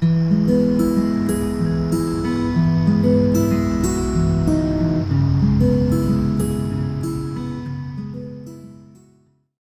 Thank